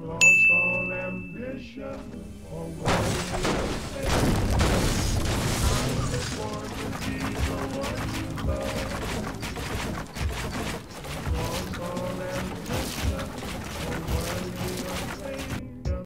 Lost all ambition. For